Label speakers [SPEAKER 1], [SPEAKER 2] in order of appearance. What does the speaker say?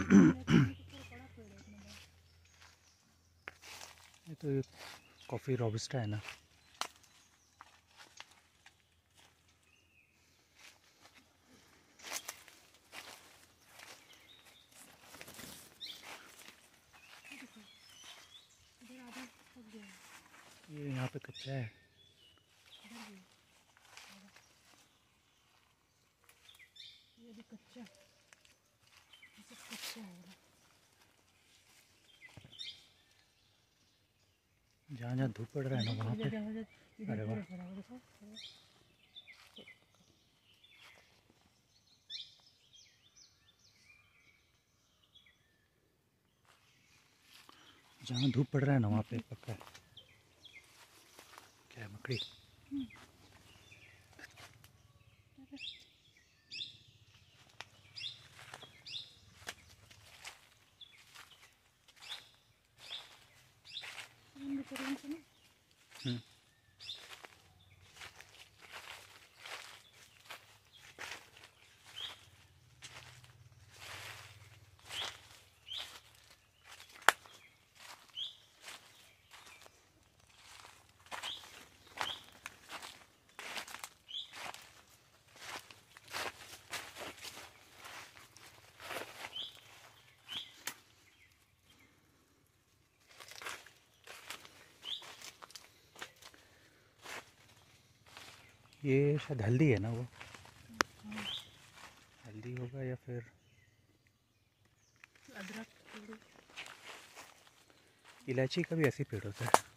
[SPEAKER 1] ये तो ये कॉफ़ी रॉबिस्टा है ना। ये यहाँ पे कच्चा है।
[SPEAKER 2] ये भी कच्चा। कच्चा है
[SPEAKER 1] जहाँ जहाँ धूप पड़ रहा है ना, वहाँ पे। अरे वाह। जहाँ धूप पड़ रहा है ना, वहाँ पे पक्का क्या है मकड़ी? 嗯. ये शायद हल्दी है ना वो? हल्दी होगा या फिर
[SPEAKER 2] अदरक
[SPEAKER 1] इलायची का भी ऐसे पेड़ होता है।